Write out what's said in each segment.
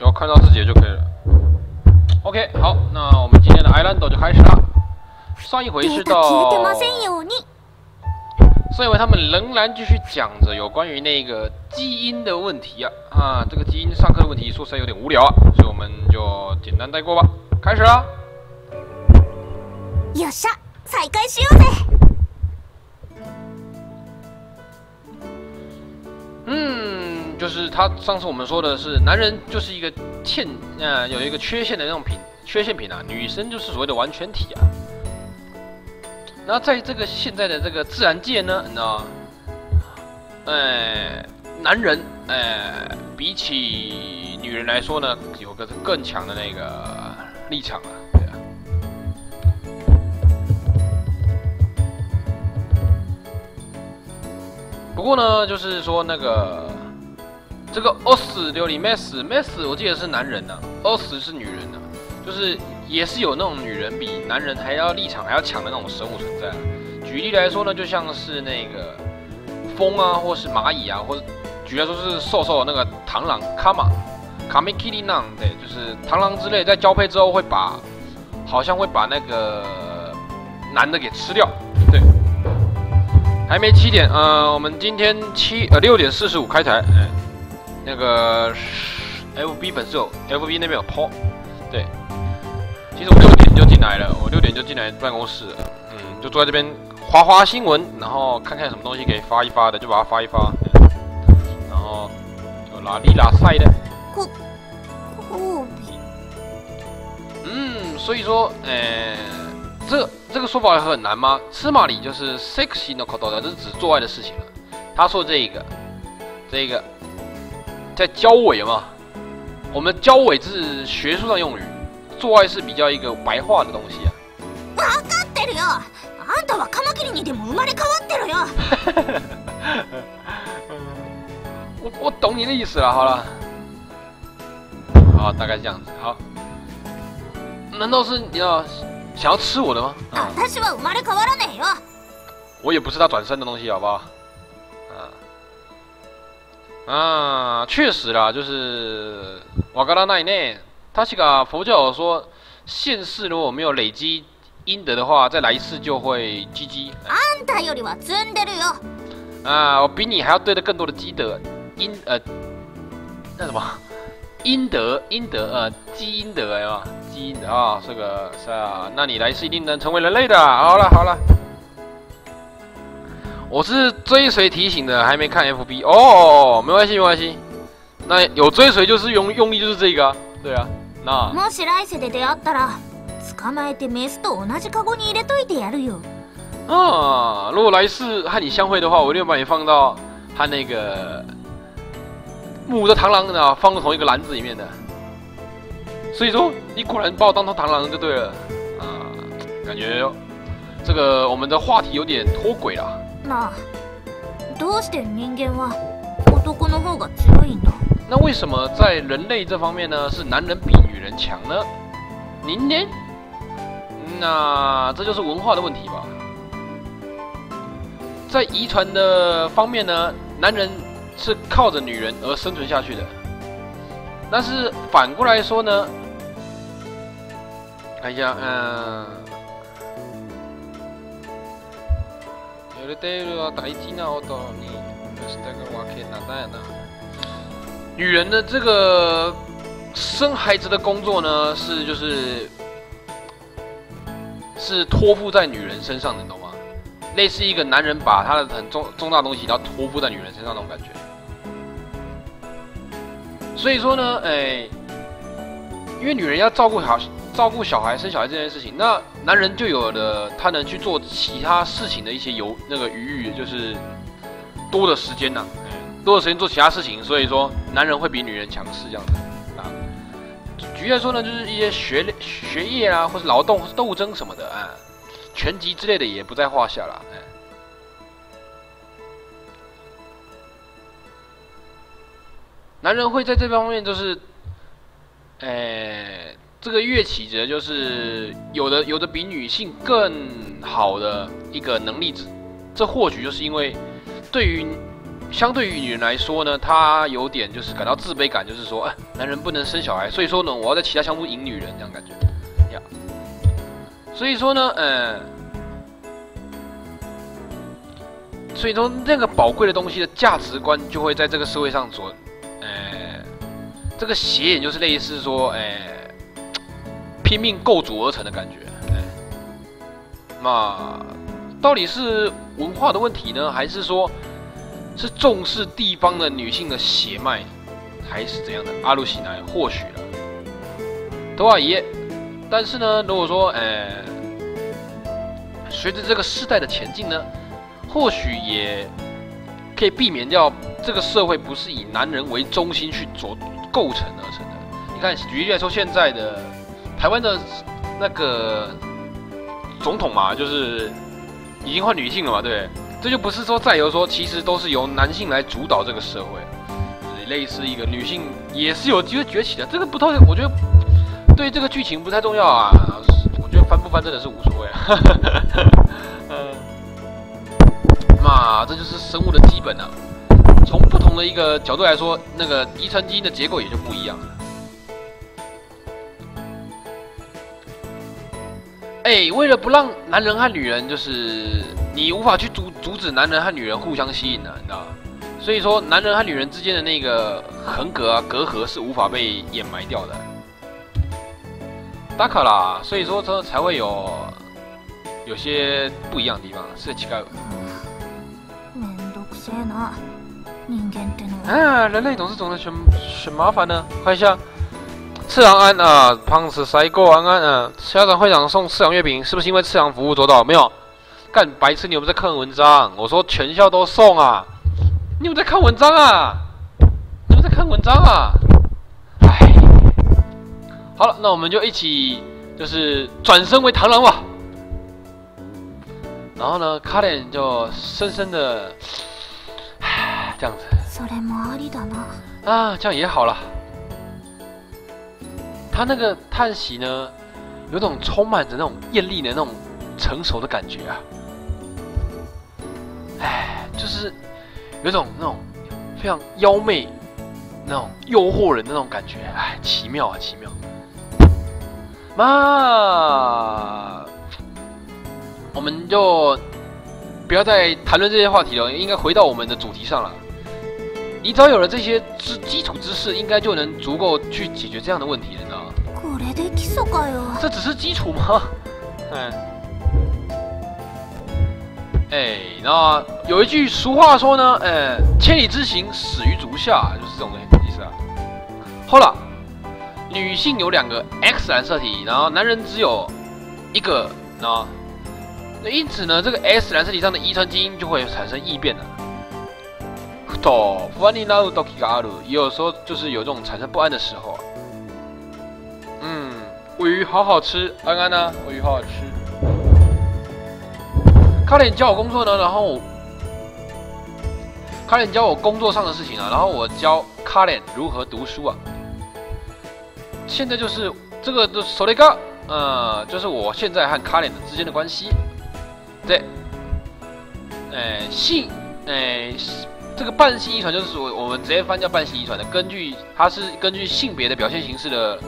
有看到自己的就可以了。OK，好，那我们今天的 Island 就开始了。上一回是到，上一回他们仍然继续讲着有关于那个基因的问题啊啊，这个基因上课的问题说实在有点无聊啊，所以我们就简单带过吧。开始啦！よっしゃ、再開しようぜ。嗯， 就是他上次我们说的是，男人就是一个欠呃有一个缺陷的那种品缺陷品啊，女生就是所谓的完全体啊。那在这个现在的这个自然界呢，你知道，哎，男人哎比起女人来说呢，有个更强的那个立场啊。对啊。不过呢，就是说那个这个 os 琉璃 mess mess，我记得是男人呢，os 是女人呢，就是也是有那种女人比男人还要立场还要强的那种生物存在。举例来说呢，就像是那个风啊，或是蚂蚁啊，或者举例来说是瘦瘦的那个螳螂卡玛卡米基里囊，对，就是螳螂之类，在交配之后会把好像会把那个男的给吃掉，对。还没七点，呃，我们今天七呃六点四十五开台，哎，那个 F B 粉丝有 F B 那边有 PO，对，其实我六点就进来了，我六点就进来办公室，嗯，就坐在这边划划新闻，然后看看什么东西可以发一发的，就把它发一发，然后就拉里拉赛的，酷酷嗯，所以说，呃。这这个说法很难吗？司马里就是 sexy no kodo 的，这是指做爱的事情了。他说这个，这个在交尾嘛，我们交尾是学术上用语，做爱是比较一个白话的东西啊。分かってるよ。あんたはカマキリにでも生まれ変わってるよ。我我懂你的意思了，好了，好，大概这样子。好，难道是你要？想要吃我的吗？我也不是他转身的东西，好不好？ 啊啊，确实啦，就是瓦格拉奈内，他是个佛教说，现世如果没有累积阴德的话，再来一次就会积积。啊，我比你还要堆的更多的积德，阴呃，那什么？阴德，阴德，呃，积阴德哎嘛，基因德啊，这个是啊，那你来世一定能成为人类的。好了好了，我是追随提醒的，还没看 FB 哦，没关系没关系，那有追随就是用用力就是这个，对啊，那。もし来世で出会ったら、捕まえてメスと同じカゴに入れといてやるよ。啊，如果来世和你相会的话，我一定把你放到和那个。母的螳螂啊，放在同一个篮子里面的，所以说你果然把我当成螳螂就对了啊，感觉这个我们的话题有点脱轨了。 那どうして人間は男の方が強いんだ？那为什么在人类这方面呢，是男人比女人强呢？您呢？那这就是文化的问题吧。在遗传的方面呢，男人。是靠着女人而生存下去的，但是反过来说呢？看一下，嗯， 女人的这个生孩子的工作呢，是就是是托付在女人身上的，你懂吗？类似一个男人把他的很重重大东西，然后托付在女人身上那种感觉。所以说呢，哎，因为女人要照顾好、照顾小孩、生小孩这件事情，那男人就有了他能去做其他事情的一些有那个余裕，就是多的时间呐，多的时间做其他事情。所以说，男人会比女人强势这样子啊。举例来说呢，就是一些学学业啊，或是劳动、或是斗争什么的啊。拳击之类的也不在话下了，哎。男人会在这方面就是，哎，这个乐器者就是有的有的比女性更好的一个能力值，这或许就是因为对于相对于女人来说呢，她有点就是感到自卑感，就是说，哎，男人不能生小孩，所以说呢，我要在其他项目赢女人这样感觉呀。所以说呢，呃，所以说那个宝贵的东西的价值观就会在这个社会上所，呃，这个斜眼就是类似说，哎，拼命构筑而成的感觉。那到底是文化的问题呢，还是说？是重视地方的女性的血脉，还是怎样的？阿鲁西奈或许了，多瓦耶。但是呢，如果说，呃，随着这个时代的前进呢，或许也可以避免掉这个社会不是以男人为中心去做构成而成的。你看，举例来说，现在的台湾的那个总统嘛，就是已经换女性了嘛，对。这就不是说再由说，其实都是由男性来主导这个社会，类似一个女性也是有机会崛起的。这个不太，我觉得对这个剧情不太重要啊。我觉得翻不翻真的是无所谓。嗯，那这就是生物的基本啊。从不同的一个角度来说，那个遗传基因的结构也就不一样。哎，为了不让男人和女人就是你无法去阻阻止男人和女人互相吸引的，你知道吗？所以说，男人和女人之间的那个横隔啊、隔阂是无法被掩埋掉的。打卡啦，所以说这才会有有些不一样的地方，是奇怪。啊，人类总是总是选选麻烦呢，看一下。次郎安啊，胖子塞过安安啊，校长会长送次郎月饼，是不是因为次郎服务周到？没有，干白痴，你有没有在看文章？我说全校都送啊，你有没有在看文章啊？你有没有在看文章啊？哎，好了，那我们就一起就是转身为螳螂吧。然后呢，卡莲就深深的，这样子。啊，这样也好了。他那个叹息呢，有种充满着那种艳丽的那种成熟的感觉啊，哎，就是有种那种非常妖媚、那种诱惑人的那种感觉，哎，奇妙啊，奇妙！妈，我们就不要再谈论这些话题了，应该回到我们的主题上了。你只要有了这些知基础知识，应该就能足够去解决这样的问题了，你知道吗？这只是基础吗？哎，哎，那有一句俗话说呢，呃，千里之行，始于足下，就是这种意思啊。好了，女性有两个 X 染色体，然后男人只有一个，那那因此呢，这个 S 染色体上的遗传基因就会产生异变的。到不安尼那路到皮卡鲁，有时候就是有这种产生不安的时候。嗯，尾鱼好好吃，安安呢？尾鱼好好吃。卡莲教我工作呢，然后卡莲教我工作上的事情啊，然后我教卡莲如何读书啊。现在就是这个的手雷哥，呃，就是我现在和卡莲之间的关系。对，哎，性，哎。这个半性遗传就是我我们直接翻叫半性遗传的，根据它是根据性别的表现形式的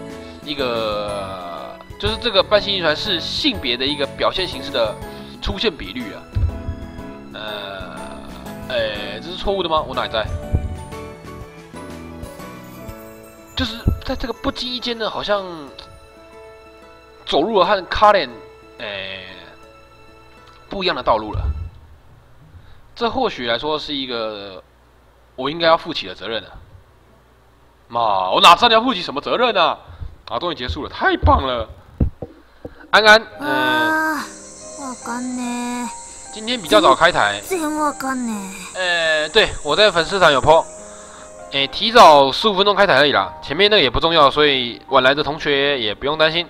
一个，就是这个半性遗传是性别的一个表现形式的出现比率啊。呃，哎，这是错误的吗？我哪在？就是在这个不经意间呢，好像走入了和卡莲哎不一样的道路了。这或许来说是一个我应该要负起的责任了。妈，我哪知道你要负起什么责任呢？啊，终于结束了，太棒了！安安，嗯，今天比较早开台。呃，对，我在粉丝团有 po，哎，提早十五分钟开台而已啦。前面那个也不重要，所以晚来的同学也不用担心。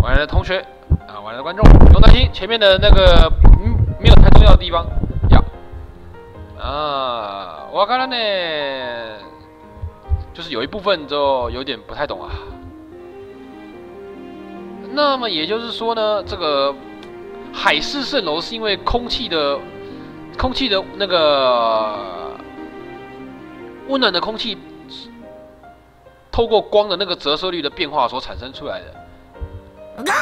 晚来的同学啊，晚来的观众不用担心，前面的那个嗯没有太重要的地方。啊，我看了呢，就是有一部分就有点不太懂啊。那么也就是说呢，这个海市蜃楼是因为空气的空气的那个温暖的空气透过光的那个折射率的变化所产生出来的。が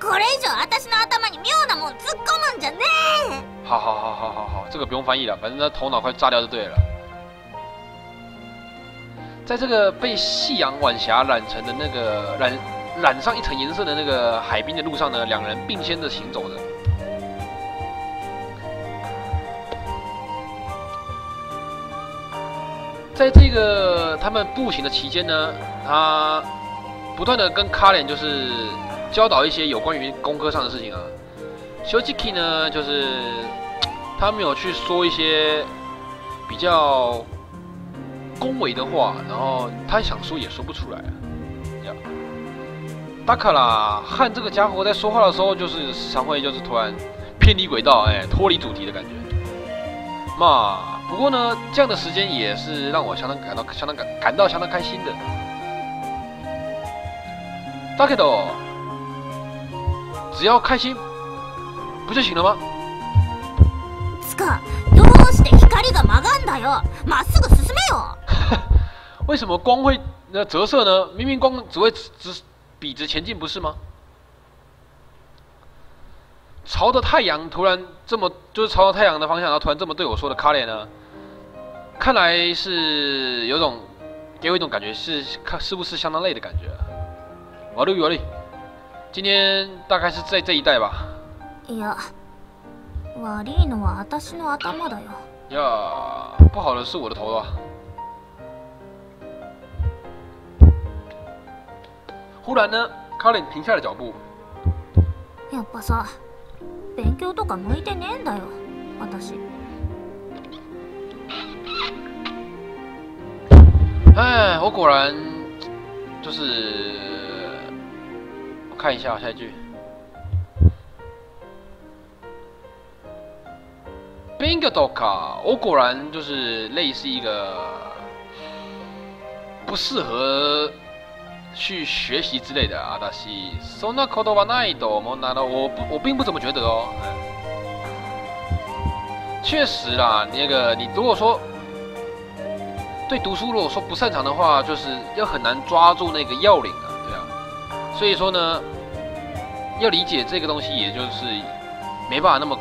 これ以上私の頭に妙なもん突っ込むんじゃねえ好好好好好好，这个不用翻译了，反正他头脑快炸掉就对了。在这个被夕阳晚霞染成的那个染染上一层颜色的那个海滨的路上呢，两人并肩的行走着。在这个他们步行的期间呢，他不断的跟卡莲就是 教导一些有关于功课上的事情啊。修吉 k 呢，就是他没有去说一些比较恭维的话，然后他想说也说不出来。呀，达卡拉汉这个家伙在说话的时候，就是常会就是突然偏离轨道，哎，脱离主题的感觉。嘛，不过呢，这样的时间也是让我相当感到相当感感到相当开心的。大概的，只要开心。不就行了吗？つかどうして光が曲がんだよまっすぐ進めよ为什么光会那折射呢？明明光只会直笔直前进，不是吗？朝着太阳突然这么，就是朝着太阳的方向，然后突然这么对我说的卡莲呢？看来是有种给我一种感觉是看是不是相当累的感觉？瓦力瓦力， 今天大概是在这一带吧。いや悪いのは私の頭だよ呀不好的是我的头啊忽然呢卡琳停下了脚步やっぱさ勉強とか向いてねえんだよ私哎我果然就是我 看一下下一句 Bingo Doka，我果然就是类似一个不适合去学习之类的啊。但是そんなことはないと思うなら，我不，我并不怎么觉得哦。确实啦，那个你如果说对读书如果说不擅长的话，就是要很难抓住那个要领啊，对啊。 所以说呢，要理解这个东西，也就是没办法那么。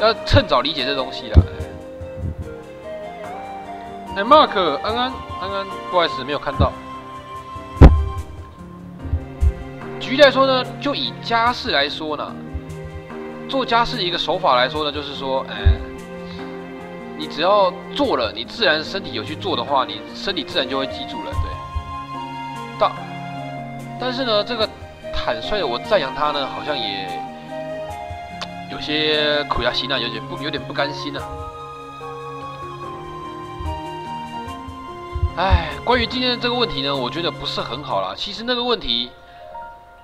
要趁早理解这东西啦。哎，Mark，安安，安安，不好意思，没有看到。举例来说呢，就以家事来说呢，做家事一个手法来说呢，就是说，哎，你只要做了，你自然身体有去做的话，你身体自然就会记住了，对。到，但是呢，这个坦率的我赞扬他呢，好像也。有些苦牙心啊，有点不有点不甘心啊。哎，关于今天的这个问题呢，我觉得不是很好啦。其实那个问题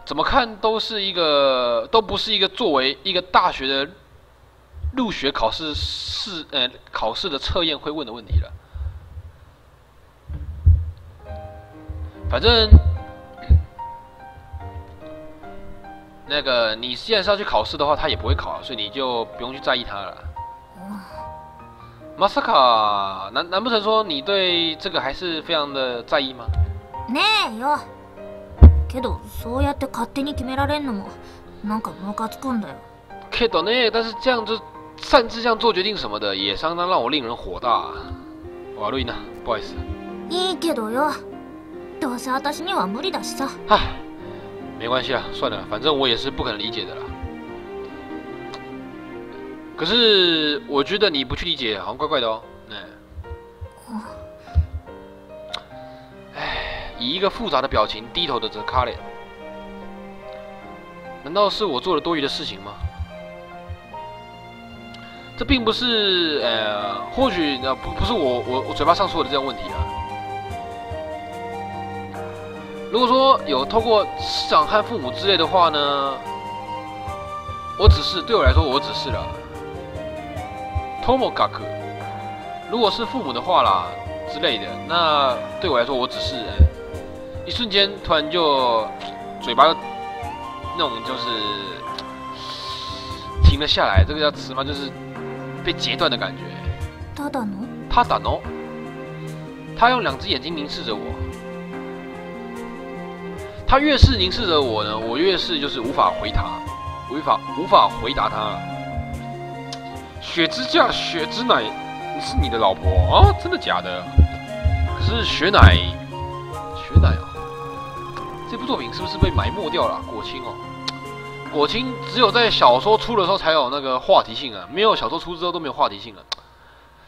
怎么看都是一个，都不是一个作为一个大学的入学考试试呃考试的测验会问的问题了。反正。那个，你既然是要去考试的话，他也不会考，所以你就不用去在意他了。马萨卡，难难不成说你对这个还是非常的在意吗？ねえよ。けどそうやって勝手に決められんのもなんかムカつくんだよ。けどね，但是这样就擅自这样做决定什么的，也相当让我令人火大。瓦瑞娜，不好意思。いいけどよ。どうせ私には無理だしさ。唉。 没关系啊，算了，反正我也是不可能理解的啦。可是我觉得你不去理解，好像怪怪的哦。哎，以一个复杂的表情低头的泽卡脸，难道是我做了多余的事情吗？这并不是，呃，或许那不不是我我我嘴巴上说的这样问题啊。如果说有透过师长和父母之类的话呢，我只是对我来说我只是了。Tomogaku，如果是父母的话啦之类的，那对我来说我只是一瞬间突然就嘴巴那种就是停了下来，这个叫词吗？就是被截断的感觉。他打喏，他打喏。他用两只眼睛凝视着我。他越是凝视着我呢，我越是就是无法回答，无法无法回答他。雪之嫁，雪之奶，是你的老婆啊？真的假的？可是雪奶，雪奶啊，这部作品是不是被埋没掉了？果青哦，果青只有在小说出的时候才有那个话题性啊，没有小说出之后都没有话题性了。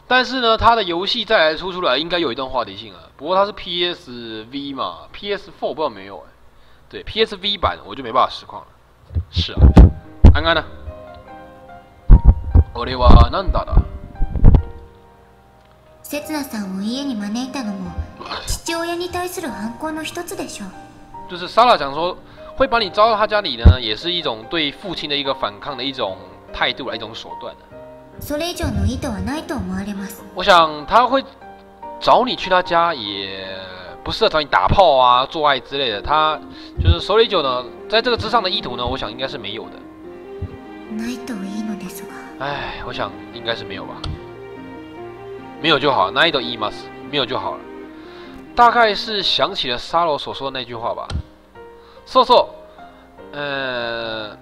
但是呢，他的游戏再来出出来，应该有一段话题性啊。不过他是 PSV 嘛，PS4 不知道没有哎。对 PSV 版我就没办法实况了。是啊，安安呢？我的话，なんだだ？刹那さんを家に招いたのも父親に対する反抗の一つでしょ。就是莎拉讲说，会把你招到他家里呢，也是一种对父亲的一个反抗的一种态度，一种手段。それ以上の意図はないと思われます。我想他会找你去他家，也 不是找你打炮啊、做爱之类的。他就是手里酒呢，在这个之上的意图呢，我想应该是没有的。ないといいのですが。唉，我想应该是没有吧。没有就好，ないといいます。没有就好了。大概是想起了沙罗所说的那句话吧。瘦瘦，呃，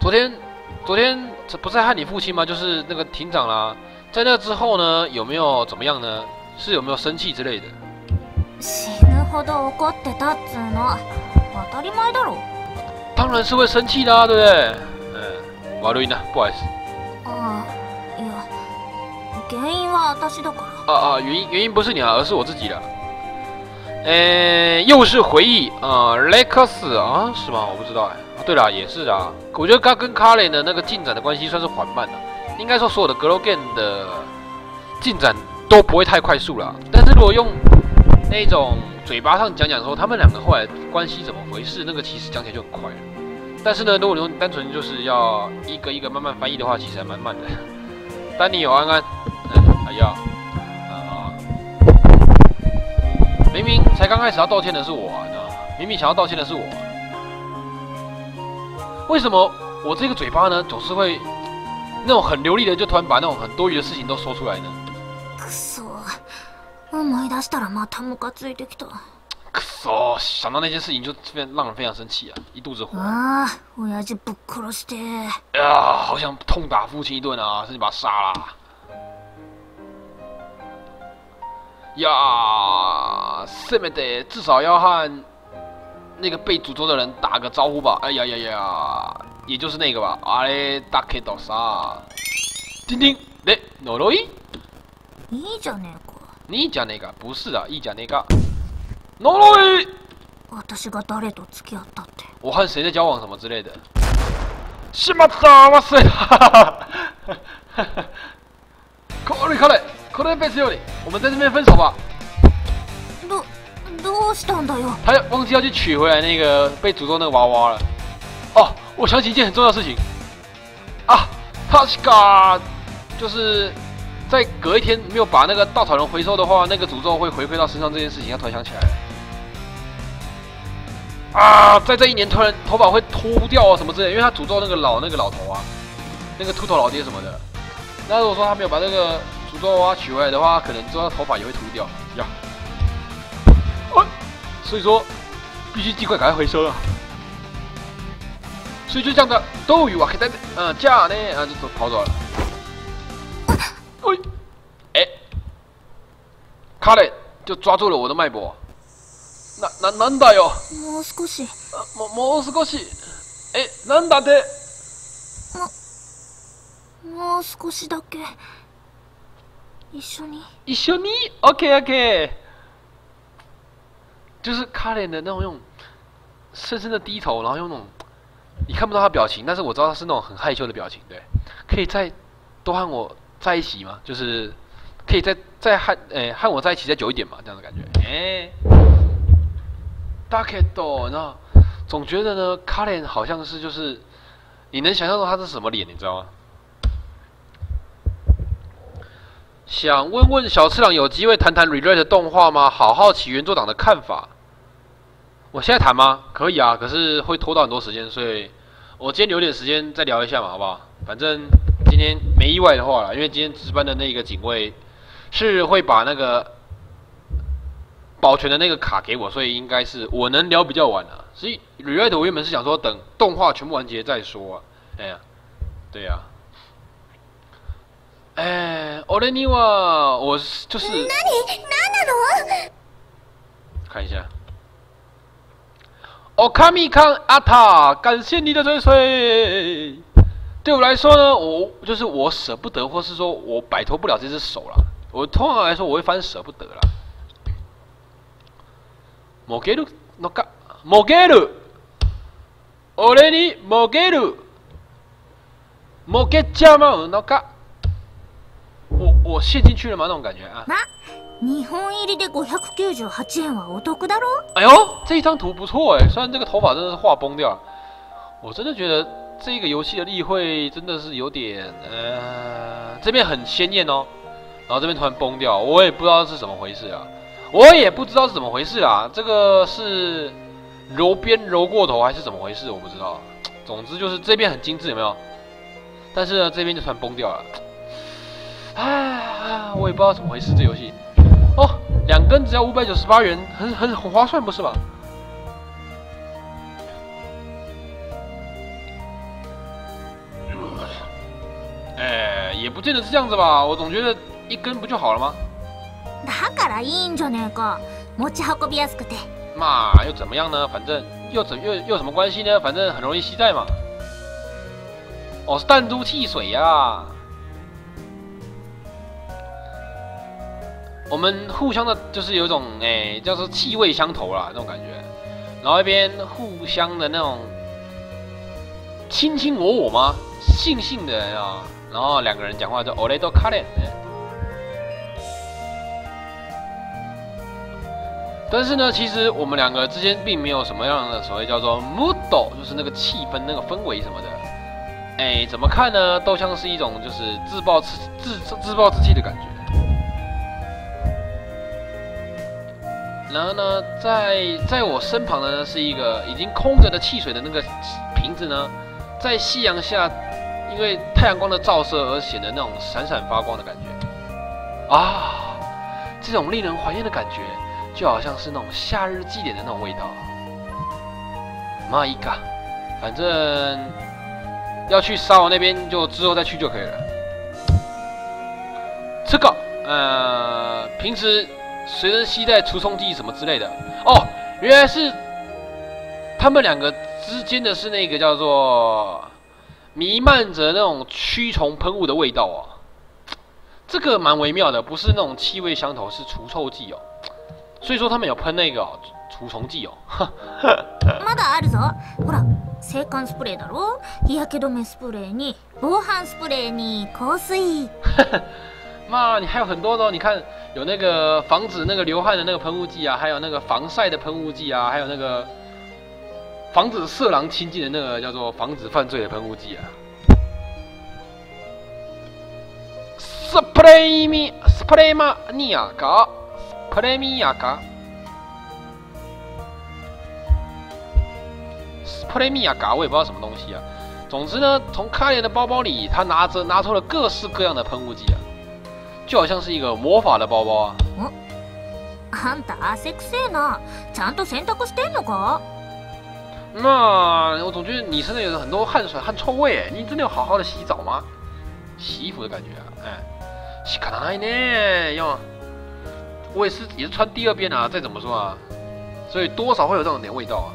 昨天。昨天这不是在害你父亲吗？就是那个庭长啦。在那之后呢，有没有怎么样呢？是有没有生气之类的？ 死ぬほど怒ってたっつうの、当たり前だろ。当然是会生气的啊，对不对？嗯，悪いな，不好意思。啊，いや、原因は私だから。啊啊，原因原因不是你啊，而是我自己的。呃，又是回忆啊，雷克斯啊，是吗？我不知道哎。对了，也是啊。我觉得他跟卡雷的那个进展的关系算是缓慢的。应该说，所有的 Glow Game 的进展都不会太快速了。但是如果用 那种嘴巴上讲讲说他们两个后来关系怎么回事，那个其实讲起来就很快了。但是呢，如果你用单纯就是要一个一个慢慢翻译的话，其实还蛮慢的。丹尼有安安，哎呀，啊，明明才刚开始要道歉的是我，知道吗？明明想要道歉的是我。为什么我这个嘴巴呢，总是会那种很流利的，就突然把那种很多余的事情都说出来呢？思い出したらまたムカついてきた。くそ，想到那件事情就让人非常生气啊，一肚子火。啊，親父ぶっ殺して。呀，好想痛打父亲一顿啊，甚至把他杀了。呀，せめて至少要和。那个被诅咒的人打个招呼吧！哎呀呀呀，也就是那个吧。阿嘞，打开刀杀，听听，嘞，诺罗伊，你讲那个？你讲那个？不是啊，一讲那个。我和谁在交往什么之类的？什么操！哇塞！哈哈哈哈哈哈！考虑考虑，考虑分手的，我们在这边分手吧。他忘记要去取回来那个被诅咒那个娃娃了。哦，我想起一件很重要的事情。啊，他是嘎，就是在隔一天没有把那个稻草人回收的话，那个诅咒会回馈到身上这件事情，要突然想起来了。啊，在这一年突然头发会秃掉啊什么之类，因为他诅咒那个老那个老头啊，那个秃头老爹什么的。那如果说他没有把那个诅咒娃娃取回来的话，可能之后头发也会秃掉呀。啊所以说，必须尽快赶快回收了。所以就这样的，斗鱼啊，可以在嗯这样呢，啊就走跑走了。卡雷就抓住了我的脉搏。那那难打哟。もう少し。ももう少し。え、なんだって。ももう少しだけ。一緒に。一緒に。オッケーオッケー。就是卡莲的那种用深深的低头，然后用那种你看不到他表情，但是我知道他是那种很害羞的表情。对，可以再多和我在一起吗？就是可以再 再和诶和我在一起再久一点嘛？这样的感觉。诶，大概都，然后总觉得呢，卡莲好像是就是你能想象到他是什么脸，你知道吗？想问问小次郎有机会谈谈《r e r a t e 动画吗？好好奇原作党的看法。我现在谈吗？可以啊，可是会拖到很多时间，所以我今天留点时间再聊一下嘛，好不好？反正今天没意外的话了，因为今天值班的那个警卫是会把那个保全的那个卡给我，所以应该是我能聊比较晚啊。所以 Rewrite 我原本是想说等动画全部完结再说啊。哎呀，对呀。哎，我的你哇，我是就是。看一下。哦，卡米康阿塔，感谢你的追随。对我来说呢，我就是我舍不得，或是说我摆脱不了这只手了。我通常来说，我会翻舍不得了。モゲルのか、モゲル。俺にモゲル。モゲちゃまうのか。我我陷进去了吗？那种感觉啊。日本入りで598円はお得だろ？哎呦，这一张图不错哎，虽然这个头发真的是画崩掉了，我真的觉得这个游戏的例会真的是有点呃，这边很鲜艳哦，然 然后这边突然崩掉，我也不知道是怎么回事啊，我也不知道是怎么回事啊，这个是揉边揉过头还是怎么回事？我不知道，总之就是这边很精致，有没有？但是呢，这边就突然崩掉了，唉，我也不知道怎么回事，这游戏。哦，两根只要五百九十八元，很很很划算，不是吧？哎，也不见得是这样子吧，我总觉得一根不就好了吗？だからいいんじゃねえか、持ち運びやすくて。嘛，又怎么样呢？反正又怎又又什么关系呢？反正很容易携带嘛。哦，是弹珠汽水呀。我们互相的，就是有一种诶，叫做气味相投啦，那种感觉。然后一边互相的那种卿卿我我吗？性性的啊。然后两个人讲话就 Oledo Karen。 但是呢，其实我们两个之间并没有什么样的所谓叫做 mood，就是那个气氛、那个氛围什么的。哎，怎么看呢？都像是一种就是自暴自自自暴自弃的感觉。然后呢，在在我身旁的呢是一个已经空着的汽水的那个瓶子呢，在夕阳下，因为太阳光的照射而显得那种闪闪发光的感觉啊，这种令人怀念的感觉，就好像是那种夏日祭典的那种味道。妈一个，反正要去沙王那边就之后再去就可以了。这个，呃，平时。随身携带除虫剂什么之类的哦，原来是他们两个之间的是那个叫做弥漫着那种驱虫喷雾的味道哦，这个蛮微妙的，不是那种气味相投，是除臭剂哦。所以说他们有喷那个除虫剂哦。まだあるぞ。ほら、制汗スプレーだろ。日焼け止めスプレーに防犯スプレーに香水。妈，你还有很多的，你看。有那个防止那个流汗的那个喷雾剂啊，还有那个防晒的喷雾剂啊，还有那个防止色狼亲近的那个叫做防止犯罪的喷雾剂啊。Spray me, spray me, 尼亚 嘎，spray me 亚嘎，spray me 亚嘎，我也不知道什么东西啊。总之呢，从卡莲的包包里，他拿着拿出了各式各样的喷雾剂啊。就好像是一个魔法的包包啊！あんた汗くせえな。ちゃんと洗濯してんのか？那我总觉得你身上有很多汗水、汗臭味，你真的有好好的洗澡吗？洗衣服的感觉啊，哎，洗卡纳呢？哟， 我也是也是穿第二遍啊，再怎么说啊，所以多少会有这种点味道啊。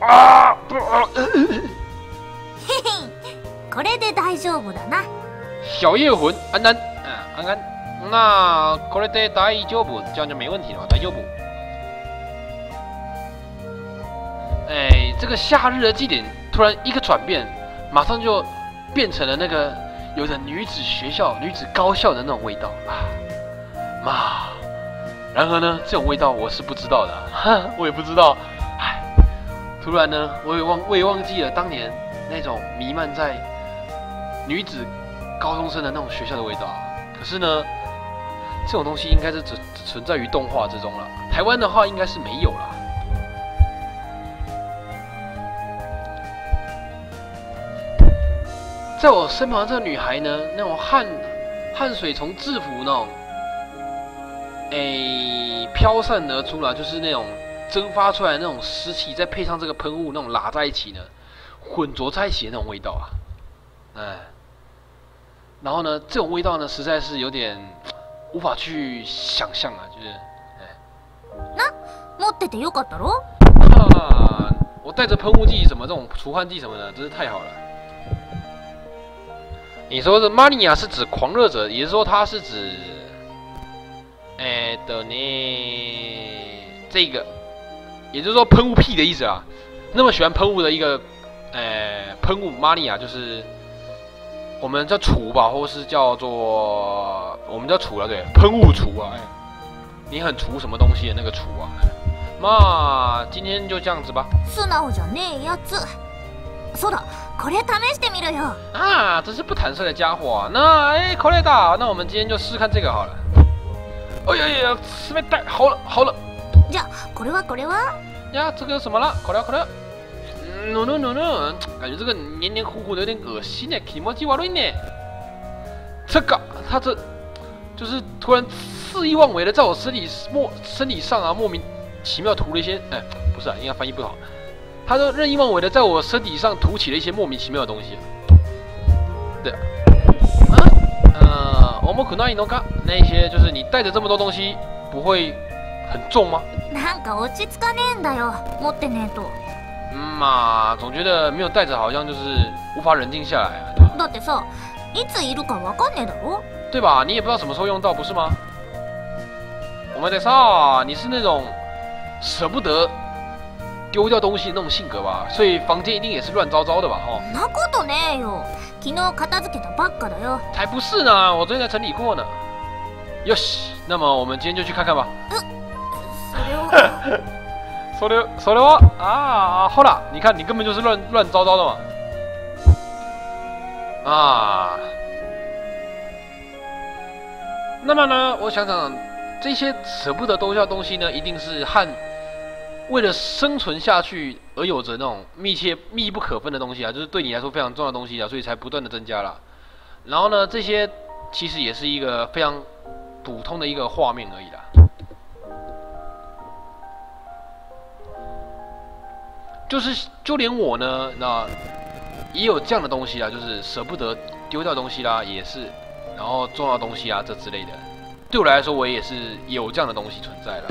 啊！嘿嘿，これで大丈夫だな。小夜魂，安安，嗯，安安，那これで大丈夫，这样就没问题了，大丈夫。哎，这个夏日的祭典突然一个转变，马上就变成了那个有着女子学校、女子高校的那种味道啊！ 妈，然而呢，这种味道我是不知道的，哈，我也不知道。唉，突然呢，我也忘，我也忘记了当年那种弥漫在女子。高中生的那种学校的味道，可是呢，这种东西应该是只只存在于动画之中了。台湾的话应该是没有了。在我身旁这个女孩呢，那种汗汗水从制服那种，诶，飘散而出啦，就是那种蒸发出来的那种湿气，再配上这个喷雾那种拉在一起呢，混浊在一起的那种味道啊，哎，然后呢，这种味道呢，实在是有点无法去想象啊，就是，な持っててよかったろ啊，我带着喷雾剂什么这种除汗剂什么的，真是太好了。你说的 mania 是指狂热者，也就是说他是指， 哎的呢，这个，也就是说喷雾屁的意思啊。那么喜欢喷雾的一个，哎，喷雾 mania 就是我们叫厨吧，或是叫做我们叫厨了，对，喷雾厨啊，哎，你很厨什么东西的那个厨啊。那今天就这样子吧。素直じゃねえやつそうだこれ試してみるよ啊，真是不坦率的家伙、啊。那哎 c o l e t a 那我们今天就试试看这个好了。 哎呀呀，吃被带，好了好了じゃあこれはこれは呀，这个什么了？口了口了。no no no no，感觉这个黏黏糊糊的有点恶心呢，気持ち悪い呢。这个，他这就是突然肆意妄为的在我身体莫身体上啊莫名其妙涂了一些，哎，不是啊，应该翻译不好。他就任意妄为的在我身体上涂起了一些莫名其妙的东西。对，啊，呃， 我们可能弄个那些就是你带着这么多东西不会很重吗？なんか落ち着かねえんだよ持ってねえと嗯嘛，总觉得没有带着好像就是无法冷静下来啊，对吧？だってさいついるかわかんねえだろ对吧？你也不知道什么时候用到，不是吗？我们得上，你是那种舍不得 丢掉东西的那种性格吧，所以房间一定也是乱糟糟的吧？哦，そんなことねえよ昨日片付けたばっかだよ才不是呢，我昨天才整理过呢。哟西，那么我们今天就去看看吧。それはそれそれは啊，好了，你看你根本就是乱乱糟糟的嘛。啊，那么呢，我想想，这些舍不得丢掉的东西呢，一定是和 为了生存下去而有着那种密切密不可分的东西啊，就是对你来说非常重要的东西啊，所以才不断的增加了。然后呢，这些其实也是一个非常普通的一个画面而已啦。就是就连我呢，那也有这样的东西啊，就是舍不得丢掉东西啦，也是，然后重要东西啊，这之类的，对我来说，我也是有这样的东西存在了。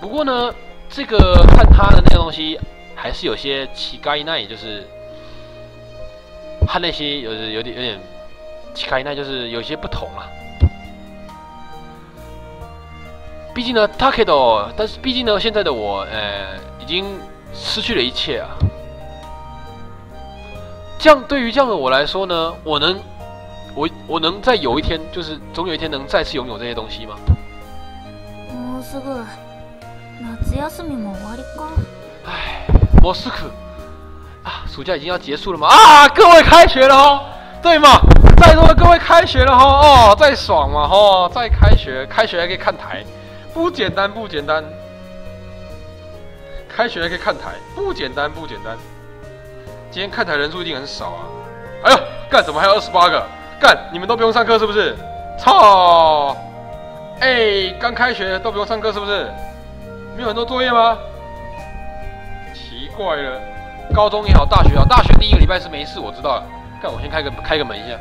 不过呢，这个看他的那个东西，还是有些奇怪那，也就是和那些有有点有点奇怪那，就是有些不同啊。毕竟呢 t a k e d o 但是毕竟呢，现在的我，呃，已经失去了一切啊。这样对于这样的我来说呢，我能，我我能在有一天，就是总有一天能再次拥有这些东西吗？もうすぐ夏休みも終わりか唉，莫斯科啊，暑假已经要结束了吗？啊，各位开学了哦，对嘛？在座的各位开学了哈哦，再爽嘛哦，再开学，开学还可以看台，不简单不简单。开学还可以看台，不简单不简单。今天看台人数一定很少啊！哎呦，干怎么还有二十八个？干你们都不用上课是不是？操！哎，刚开学都不用上课是不是？ 有很多作业吗？奇怪了，高中也好，大学也好，大学第一个礼拜是没事，我知道了。干，我先开个开个门一下。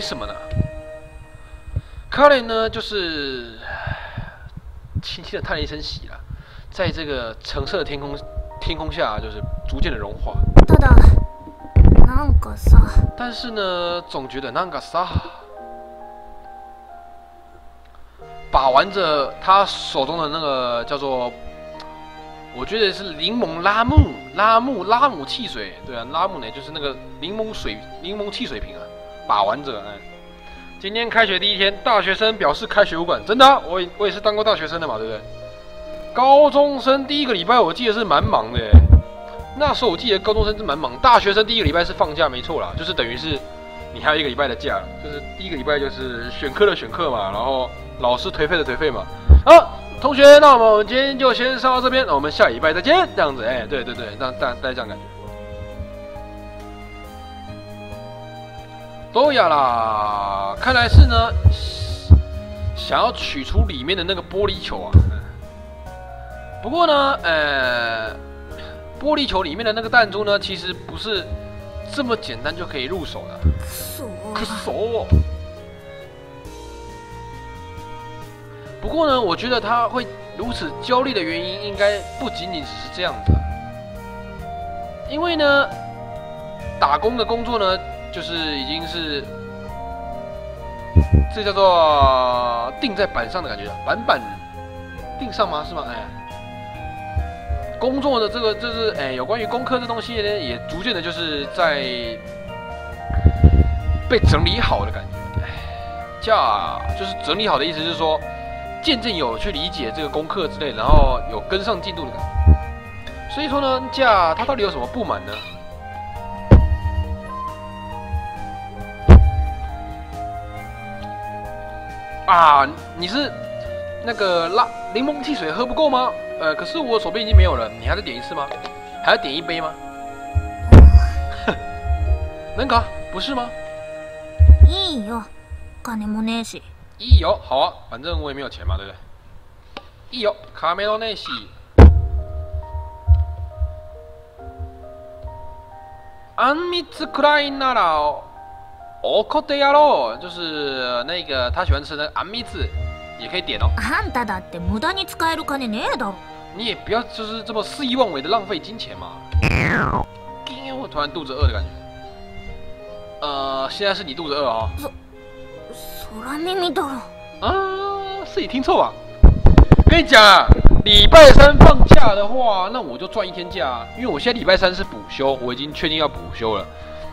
什么呢。卡雷呢，就是唉轻轻的叹了一声息了，在这个橙色的天空天空下，就是逐渐的融化。ただなんかさ但是呢，总觉得那个啥，把玩着他手中的那个叫做 我觉得是柠檬拉木拉木拉姆汽水，对啊，拉木呢就是那个柠檬水柠檬汽水瓶啊， 把玩者哎。今天开学第一天，大学生表示开学无管，真的、我我也是当过大学生的嘛，对不对？高中生第一个礼拜我记得是蛮忙的，那时候我记得高中生是蛮忙，大学生第一个礼拜是放假没错啦，就是等于是你还有一个礼拜的假，就是第一个礼拜就是选课的选课嘛，然后老师颓废的颓废嘛。好，同学，那我们今天就先上到这边，那我们下礼拜再见，这样子，哎，对对对，那大大家这样感觉。都呀啦，看来是呢，想要取出里面的那个玻璃球啊。不过呢，呃，玻璃球里面的那个弹珠呢，其实不是这么简单就可以入手的。可手。不过呢，我觉得他会如此焦虑的原因，应该不仅仅只是这样子、啊。因为呢，打工的工作呢，就是已经是这叫做钉在板上的感觉，板板钉上吗？是吗？哎。工作的这个就是哎，有关于功课这东西呢，也逐渐的就是在被整理好的感觉。哎，架就是整理好的意思是说，渐渐有去理解这个功课之类，然后有跟上进度的感觉。所以说呢，架它到底有什么不满呢？啊，你是那个拉柠檬汽水喝不够吗？呃，可是我手边已经没有了，你还再点一次吗？还要点一杯吗？能搞不是吗？いいよ金もねえし一有好啊，反正我也没有钱嘛，对不对？一有卡梅罗内西，安米兹克莱纳拉 哦，可得呀喽，就是那个他喜欢吃的安米兹，也可以点哦。あんただって無駄に使える金ねえだろ你也不要就是这么肆意妄为的浪费金钱嘛。我突然肚子饿的感觉。呃，现在是你肚子饿哦。空耳だろ啊，是你听错吧？跟你讲啊，礼拜三放假的话，那我就赚一天假啊，因为我现在礼拜三是补休，我已经确定要补休了，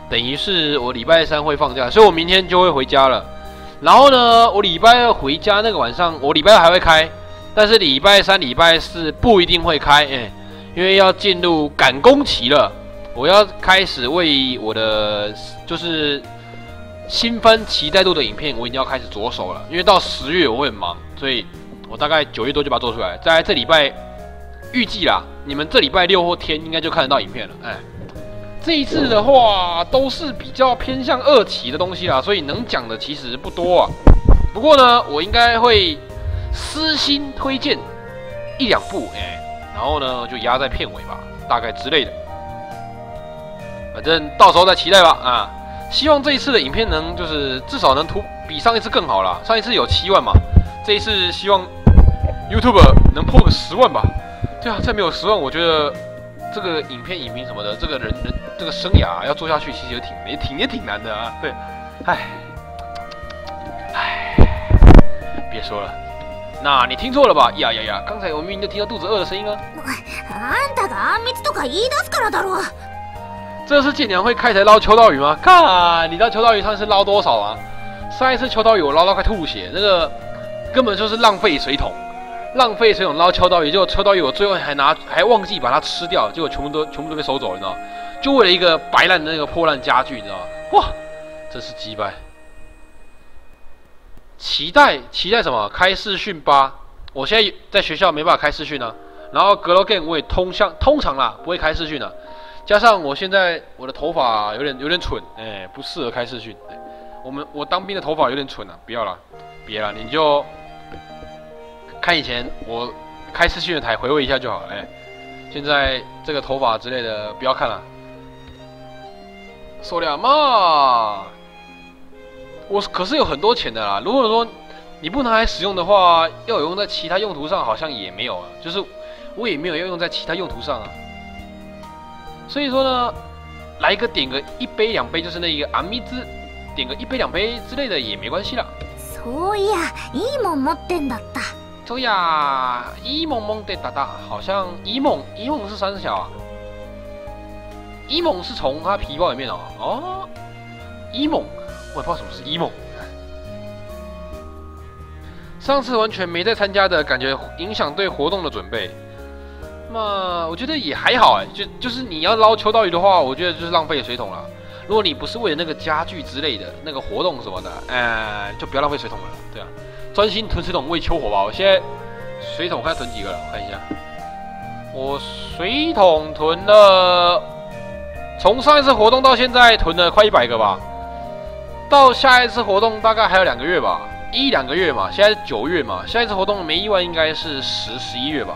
等于是我礼拜三会放假，所以我明天就会回家了。然后呢，我礼拜二回家那个晚上，我礼拜二还会开，但是礼拜三、礼拜四不一定会开，哎，因为要进入赶工期了，我要开始为我的就是新番期待度的影片，我已经要开始着手了，因为到十月我会很忙，所以我大概九月多就把它做出来，在这礼拜预计啦，你们这礼拜六或天应该就看得到影片了，哎。这一次的话，都是比较偏向二期的东西啦，所以能讲的其实不多啊。不过呢，我应该会私心推荐一两部，哎，然后呢就压在片尾吧，大概之类的。反正到时候再期待吧，啊，希望这一次的影片能就是至少能突比上一次更好啦。上一次有七万嘛，这一次希望 YouTube 能破个十万吧。对啊，再没有十万，我觉得。这个影片影评什么的，这个人人这个生涯要做下去，其实也挺也挺也挺难的啊。对，唉，唉，别说了，那你听错了吧？呀呀呀！刚才我明明就听到肚子饿的声音啊。あんたがあんみつとか言い出すからだろ这是建良会开台捞秋刀鱼吗？看，你知道秋刀鱼上次捞多少啊？上一次秋刀鱼我捞到快吐血，那个根本就是浪费水桶。 浪费水桶捞秋刀鱼，结果秋刀鱼我最后还拿还忘记把它吃掉，结果全部都全部都被收走了，你知道吗？就为了一个白烂的那个破烂家具，你知道吗？哇，真是鸡掰！期待期待什么？开视讯吧！我现在在学校没办法开视讯啊，然后格罗 game 我也通向通常啦不会开视讯的，加上我现在我的头发有点有点蠢，哎、不适合开视讯。我们我当兵的头发有点蠢啊，不要了，别了，你就。看以前我开视讯的台回味一下就好了。哎，现在这个头发之类的不要看了。说了嘛，我可是有很多钱的啦。如果说你不拿来使用的话，要有用在其他用途上，好像也没有啊。就是我也没有要用在其他用途上啊。所以说呢，来一个点个一杯两杯，就是那一个阿米兹，点个一杯两杯之类的也没关系啦。そういやいいもん持ってんだった 对呀，一萌萌的哒哒，好像一萌一萌是三小啊。一萌是从他皮包里面哦哦，一萌，我也不知道什么是一萌。上次完全没在参加的感觉，影响对活动的准备。那我觉得也还好哎，就就是你要捞秋刀鱼的话，我觉得就是浪费水桶了。如果你不是为了那个家具之类的那个活动什么的，哎，就不要浪费水桶了，对啊，专心囤水桶喂秋火吧。我现在水桶看囤几个了，我看一下，我水桶囤了，从上一次活动到现在囤了快一百个吧，到下一次活动大概还有两个月吧，一两个月嘛，现在九月嘛，下一次活动没意外应该是十十一月吧，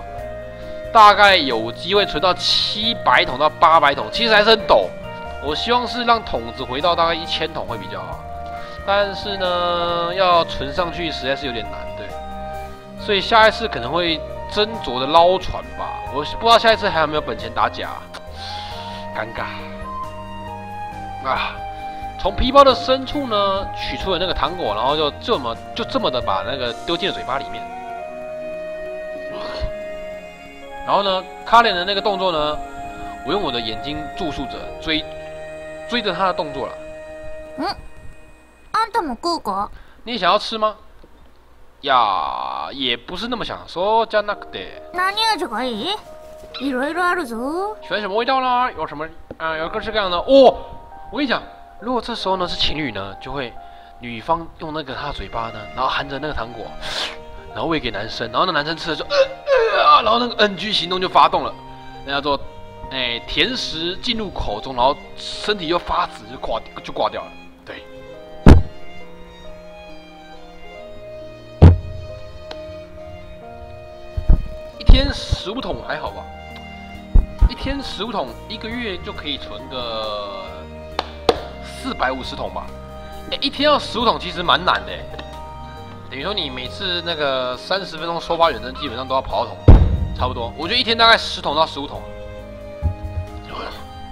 大概有机会存到七百桶到八百桶，其实还是很陡。我希望是让桶子回到大概一千桶会比较好，但是呢，要存上去实在是有点难，对。所以下一次可能会斟酌的捞船吧，我不知道下一次还有没有本钱打假，尴尬。啊，从皮包的深处呢取出了那个糖果，然后就这么就这么的把那个丢进了嘴巴里面。然后呢，卡莲的那个动作呢，我用我的眼睛注视着追。追着他的动作了。嗯，んたも食うか？你想要吃吗？呀，也不是那么想说。じゃなくて。何味がいい？いろいろあるぞ。喜欢什么味道呢？有什么？啊，有各式各样的。哦，我跟你讲，如果这时候呢是情侣呢，就会女方用那个她的嘴巴呢，然后含着那个糖果，然后喂给男生，然后那男生吃了就，然后那个 NG 行动就发动了，那叫做。哎，甜食进入口中，然后身体又发紫，就挂就挂掉了。 天十五桶还好吧？一天十五桶，一个月就可以存个四百五十桶吧？哎，一天要十五桶，其实蛮难的。等于说你每次那个三十分钟收发远征，基本上都要跑桶，差不多。我觉得一天大概十桶到十五桶。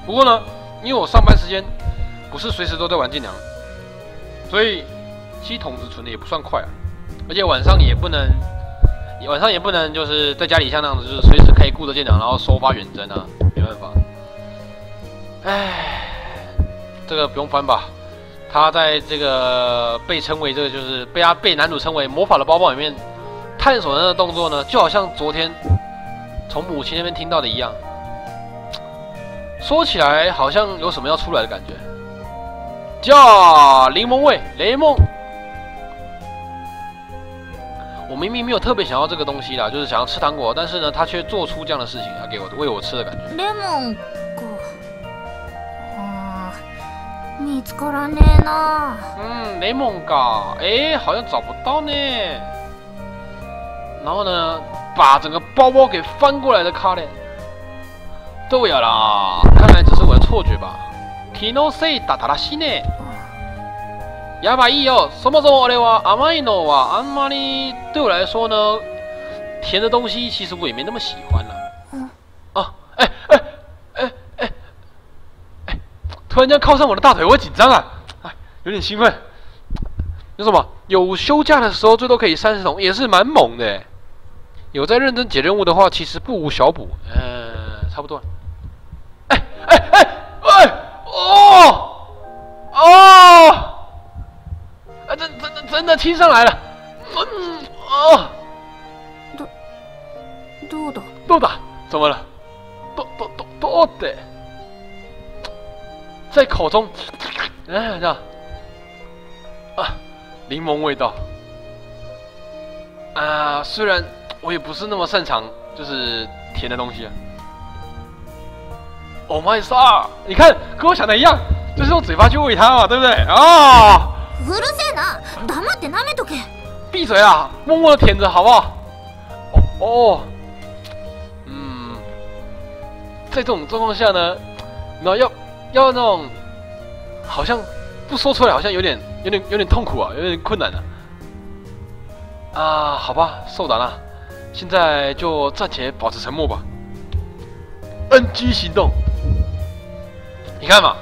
不过呢，因为我上班时间不是随时都在玩剑娘，所以七桶子存的也不算快啊。而且晚上也不能，晚上也不能就是在家里像那样子，就是随时可以顾着舰长，然后收发远征啊，没办法。唉，这个不用翻吧？他在这个被称为这个就是被他被男主称为魔法的包包里面探索的那个动作呢，就好像昨天从母亲那边听到的一样。说起来好像有什么要出来的感觉，叫柠檬味雷梦。我明明没有特别想要这个东西啦，就是想要吃糖果，但是呢，他却做出这样的事情，要给我喂我吃的感觉。雷蒙哥，啊，見つからねえな。嗯，雷蒙嘎，哎，好像找不到呢。然后呢，把整个包包给翻过来的卡嘞。对呀啦，看来只是我的错觉吧。Kino say 打打拉西呢？哑 巴意哦，什么什么我的哇？阿玛伊诺哇？阿玛尼对我来说呢，甜的东西其实我也没那么喜欢了。嗯。啊，哎哎哎哎哎！突然间靠上我的大腿，我紧张啊，哎，有点兴奋。有什么？有休假的时候最多可以三十桶，也是蛮猛的。有在认真解任务的话，其实不无小补。嗯，差不多。哎哎哎！哦哦！啊，真真的真的亲上来了！嗯哦，多多的多的怎么了？多多多多的，在口中，哎这样啊，柠檬味道啊！虽然我也不是那么擅长就是甜的东西。Oh my god！你看，跟我想的一样，就是用嘴巴去喂它嘛，对不对？啊！うるせえな、黙って舐めとけ。闭嘴啊，默默的舔着，好不好？哦哦，嗯，在这种状况下呢，然后要要那种，好像不说出来，好像有点有点有点痛苦啊，有点困难啊。啊，好吧，受打了，现在就暂且保持沉默吧。NG 行动。你看嘛，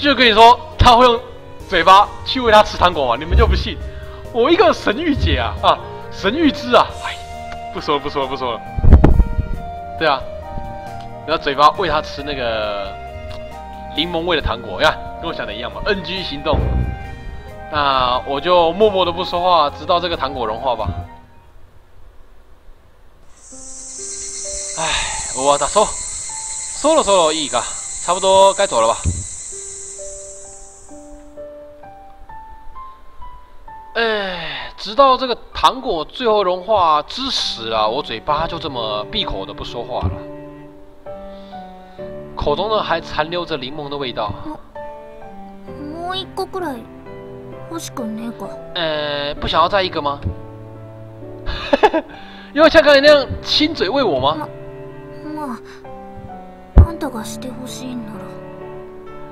就跟你说他会用 嘴巴去喂他吃糖果嘛，你们就不信？我一个神谕姐啊啊，神谕之啊，哎，不说了，不说了，不说了。对啊，然后嘴巴喂他吃那个柠檬味的糖果呀，跟我想的一样嘛。NG 行动。那我就默默的不说话，直到这个糖果融化吧。哎，我打说，说了说了一个，差不多该走了吧。哎，直到这个糖果最后融化之时啊，我嘴巴就这么闭口的不说话了，口中呢还残留着柠檬的味道。もう一個くらい欲しくねえか呃，不想要再一个吗？要像刚才那样亲嘴喂我吗？まああんたがしてほしいんな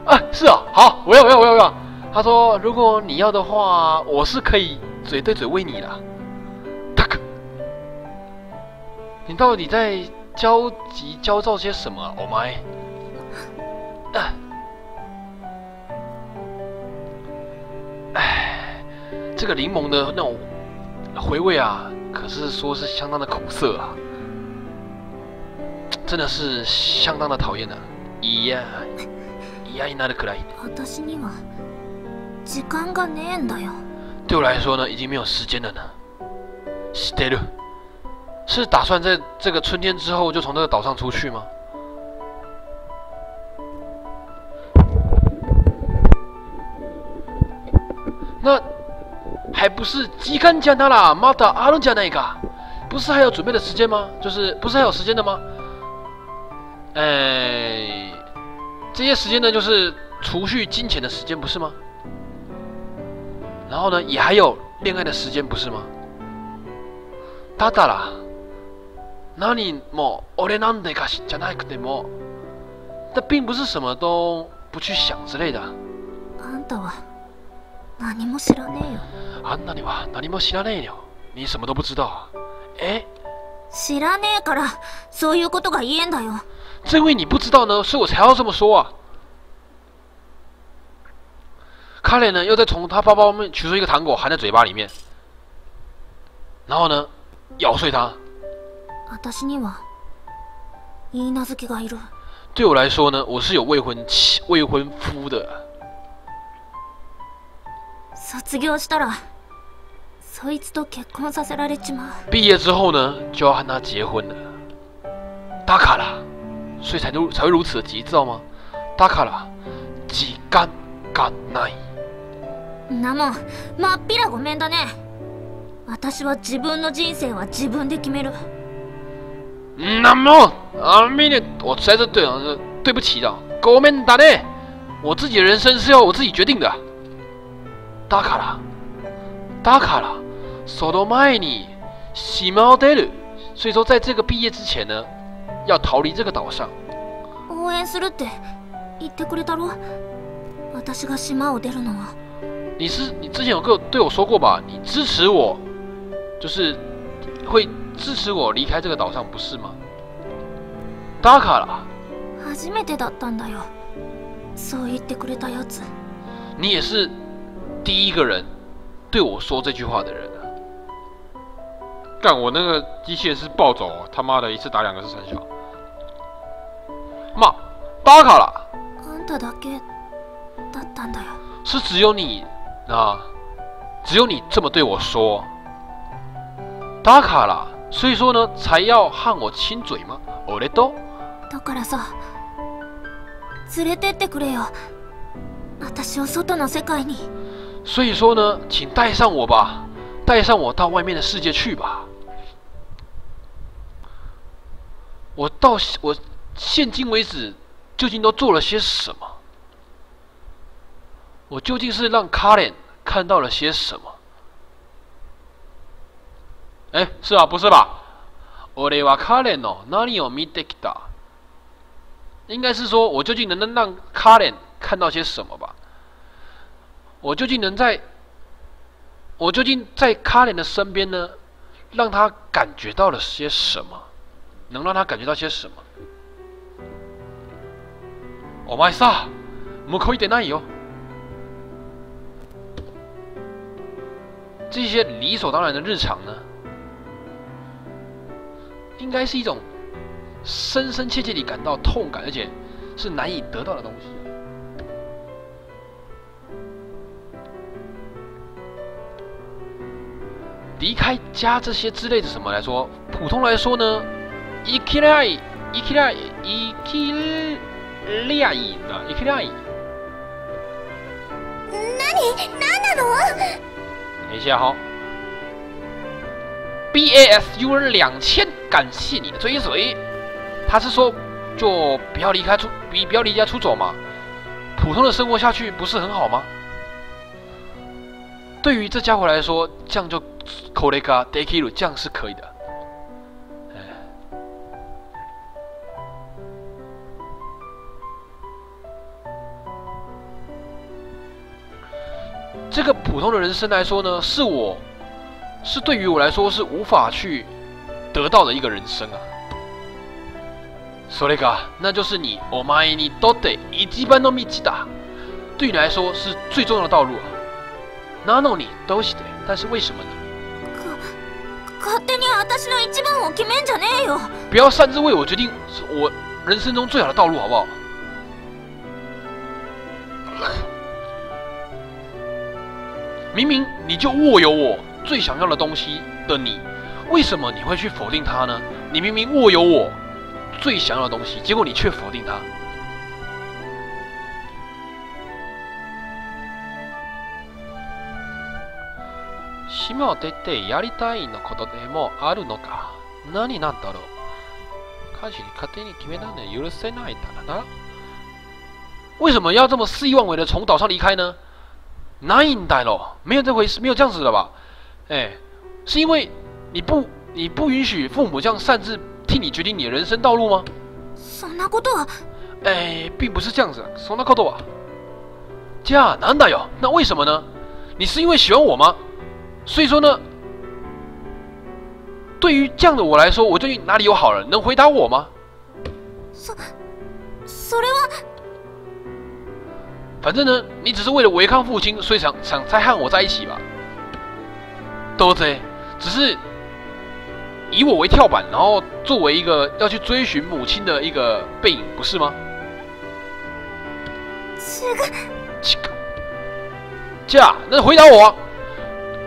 ら啊，是啊，好，我要，我要，我要，我要。 他说，如果你要的话，我是可以嘴对嘴喂你的。大哥，你到底在焦急焦躁些什么？Oh my！这个柠檬的那种回味啊，可是说是相当的苦涩啊，真的是相当的讨厌的。咿呀，咿呀，咿那的可来。私には時間がねえんだよ对我来说呢，已经没有时间了呢。s t e 是打算在这个春天之后就从这个岛上出去吗？那还不是鸡肝加他啦，妈的阿伦加那一个，不是还有准备的时间吗？就是不是还有时间的吗？哎，这些时间呢，就是储蓄金钱的时间，不是吗？ 然后呢，也还有恋爱的时间，不是吗？だから、何も俺なんでかじゃなくても、这并不是什么都不去想之类的。あんたは何も知らねえよあんなには何も知らねえよ。你什么都不知道。哎，知らねえからそういうことが言えんだよ这位你不知道呢，所以我才要这么说啊。 卡莲呢，又再从他包包里面取出一个糖果，含在嘴巴里面，然后呢，咬碎它。私には言い名付けがいる对我来说呢，我是有未婚妻、未婚夫的。卒業したらそいつと結婚させられちまう毕业之后呢，就要和他结婚了。打卡啦，所以才如才会如此的急躁吗？打卡啦，時間がない。ん なもんまっぴらごめんだね私は自分の人生は自分で決める那么啊，命令我实在是对啊，对不起的，狗面打呢，我自己的人生是要我自己决定的。打卡啦，打卡啦，その前に島を出る。所以说，在这个毕业之前呢，要逃离这个岛上。応援するって言ってくれたろ？私が島を出るのは你是你之前有跟我对我说过吧？你支持我，就是会支持我离开这个岛上，不是吗？打卡啦，初めてだったんだよそう言ってくれたやつ你也是第一个人对我说这句话的人啊！干我那个机器人是暴走哦，他妈的一次打两个是三小。妈，打卡啦，あんただけだったんだよ是只有你 啊，只有你这么对我说。打卡啦，所以说呢，才要和我亲嘴吗？俺都。だからさ連れてってくれよ私を外の世界に所以说呢，请带上我吧，带上我到外面的世界去吧。我到我现今为止究竟都做了些什么？ 我究竟是让卡莲看到了些什么？哎，是啊，不是吧？俺は卡莲哦，哪里有見てきた？应该是说，我究竟能不能让卡莲看到些什么吧？我究竟能在，我究竟在卡莲的身边呢，让他感觉到了些什么？能让他感觉到些什么？お前さ、向こう行ってないよ。 这些理所当然的日常呢， 应该是一种深深切切地感到痛感，而且是难以得到的东西。离开家这些之类的什么来说，普通来说呢，いきなり、いきなり、いきなり的、いきなり。何何なの 等一下哈，B A S U N 两千，感谢你的追随。他是说，就不要离开出，不不要离家出走嘛，普通的生活下去不是很好吗？对于这家伙来说，这样就。Koleka Dekiru 这样是可以的。这个普通的人生来说呢，是我，是对于我来说是无法去得到的一个人生啊。索雷卡，那就是你，o m y 你都得一基班都密集的，对你来说是最重要的道路啊。那弄你都是的，但是为什么呢？勝手に私の一番を決めんじゃねえよ不要擅自为我决定我人生中最好的道路好不好 明明你就握有我最想要的东西的你为什么你会去否定它呢你明明握有我最想要的东西结果你却否定它島を出てやりたいのことでもあるのか何なんだろう开始勝手に決めたの許せないだな为什么要这么肆意妄为的从岛上离开呢？ ないんだろ没有这回事，没有这样子的吧？哎，是因为你不你不允许父母这样擅自替你决定你的人生道路吗？そんなことは？哎，并不是这样子。そんなことは？じゃあなんだよ？那为什么呢？你是因为喜欢我吗？所以说呢，对于这样的我来说，我最近哪里有好人？能回答我吗？そ、それは。 反正呢，你只是为了违抗父亲，所以想想才和我在一起吧。都这，只是以我为跳板，然后作为一个要去追寻母亲的一个背影，不是吗？这个，这个，驾，那回答我。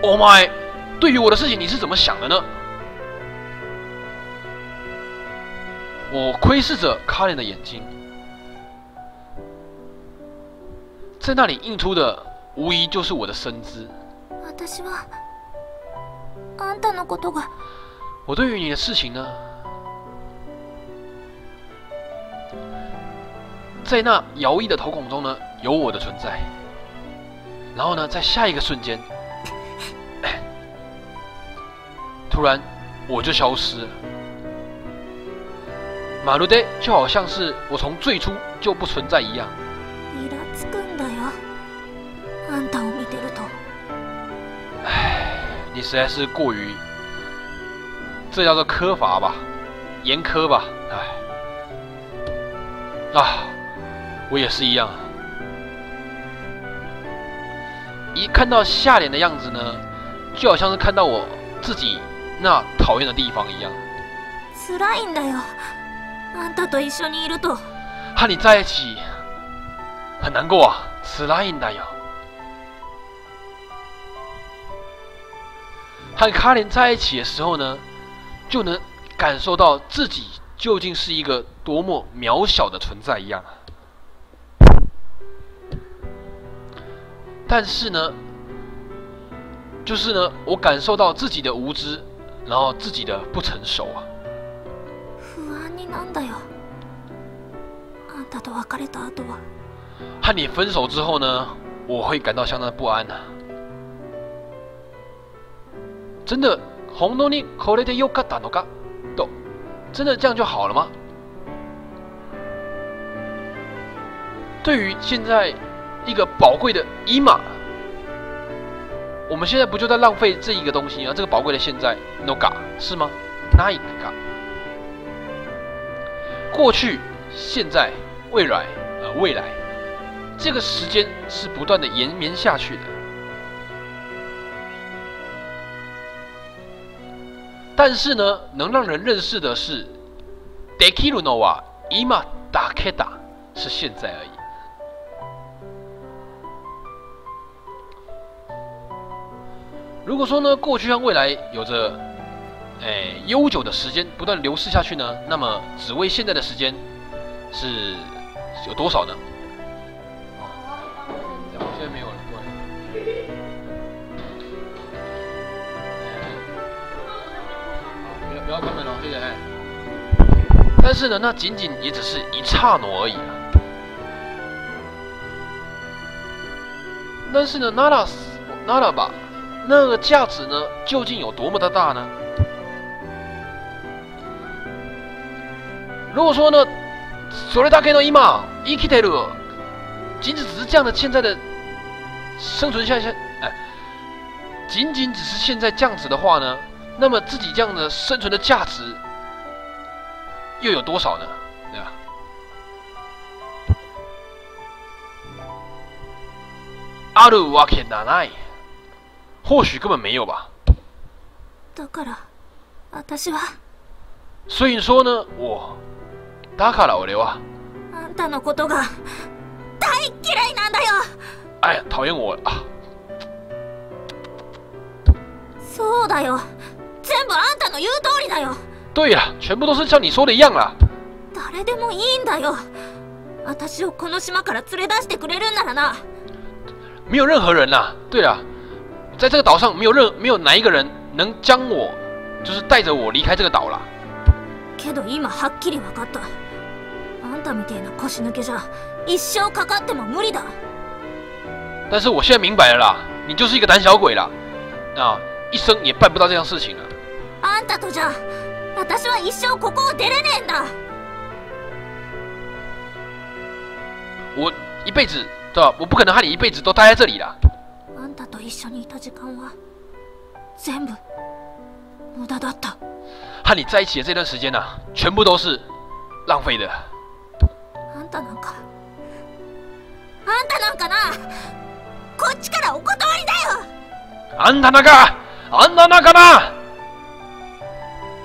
Oh my！对于我的事情你是怎么想的呢？我窥视着卡莲的眼睛，在那里映出的无疑就是我的身姿。我对于你的事情呢，在那摇曳的瞳孔中呢，有我的存在。然后呢，在下一个瞬间。突然，我就消失了。马路德就好像是我从最初就不存在一样。你实在是过于，这叫做苛罚吧，严苛吧？唉，啊，我也是一样。一看到下脸的样子呢，就好像是看到我自己。那讨厌的地方一样。辛いんだよ。あんたと一緒にいると。和你在一起很难过啊。辛いんだよ。 和卡莲在一起的时候呢，就能感受到自己究竟是一个多么渺小的存在一样。但是呢，就是呢，我感受到自己的无知。然后自己的不成熟啊。和你分手之后呢，我会感到相当的不安呐。真的，红豆你口里的又卡达诺嘎，都真的这样就好了吗？对于现在一个宝贵的伊玛。我们现在不就在浪费这一个东西啊？这个宝贵的现在 no 嘎是吗？哪一个？过去、现在、未来，呃，未来，这个时间是不断的延绵下去的。但是呢，能让人认识的是 “dekiru no wa ima dakeda” 是现在而已。如果说呢，过去和未来有着哎悠久的时间不断流逝下去呢，那么只为现在的时间是有多少呢？不要不要关门哦，谢谢。哎但是呢，那仅仅也只是一刹那而已啊。但是呢，那拉那拉吧，那个价值呢，究竟有多么的大呢？如果说呢，それだけの今生きてる，仅仅只是这样的现在的生存下去，哎，仅仅只是现在这样子的话呢， 那么自己这样的生存的价值又有多少呢？对吧？あるわけがない。或许根本没有吧。だから私は所以说呢，我，だから俺は，あんたのことが大嫌いなんだよ哎呀，讨厌我了啊！そうだよ 全部あんたの言う通りだよ对了，全部都是像你说的一样啦。誰でもいいんだよ私をこの島から連れ出してくれるんならな没有任何人啦。对了，在这个岛上没有任没有哪一个人能将我，就是带着我离开这个岛啦。けど今はっきり分かったあんたみてえな腰抜けじゃ一生かかっても無理だ但是我现在明白了啦，你就是一个胆小鬼啦，啊，一生也办不到这样事情了。あんたとじゃ私は一生ここを出れねえんだ我一辈子对吧？我不可能和你一辈子都待在这里啦。あんたと一緒にいた時間は全部無駄だった和你在一起的这段时间呐、全部都是浪费的。あんたなんかあんたなんかなこっちからお断りだよあんた那个，あんた那个呢？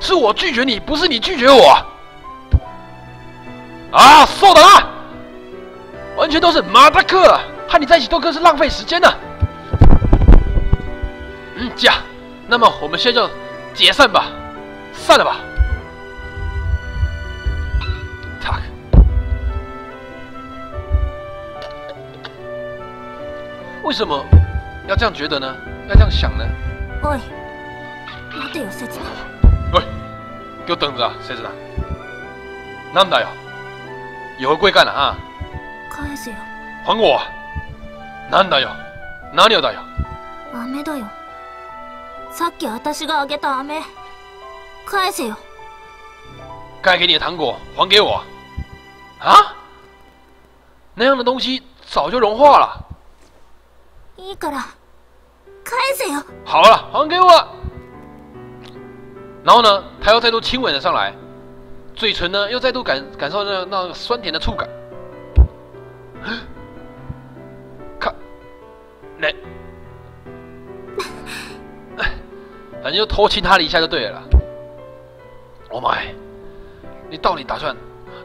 是我拒绝你，不是你拒绝我。啊，そう的啦，完全都是马达克，和你在一起都更是浪费时间呢。嗯，这样，那么我们现在就解散吧，散了吧。tak 为什么要这样觉得呢？要这样想呢？おい待てよ刹那喂， 给我等着啊，谁知道？なんだよ，有何贵干了啊？返せよ还我！なんだよ，何をだよ？飴だよさっき私があげた飴返せよ该给你的糖果还给我！啊？那样的东西早就融化了。いいから返せよ好了，还给我。 然后呢，他又再度亲吻了上来，嘴唇呢又再度感感受到那那个酸甜的触感。看，来，反正就偷亲他了一下就对了啦。Oh my，你到底打算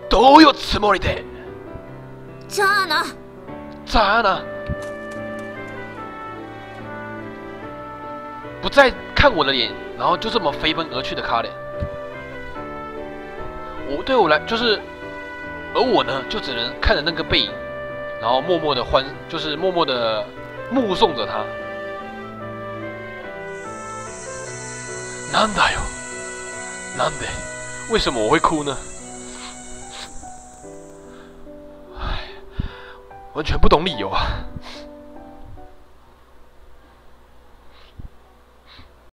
都有つもりで？じゃあな咋呢？不再看我的脸， 然后就这么飞奔而去的卡脸。我对我来就是，而我呢，就只能看着那个背影，然后默默的欢，就是默默的目送着他。なんだよ，なんで？为什么我会哭呢？唉，完全不懂理由啊。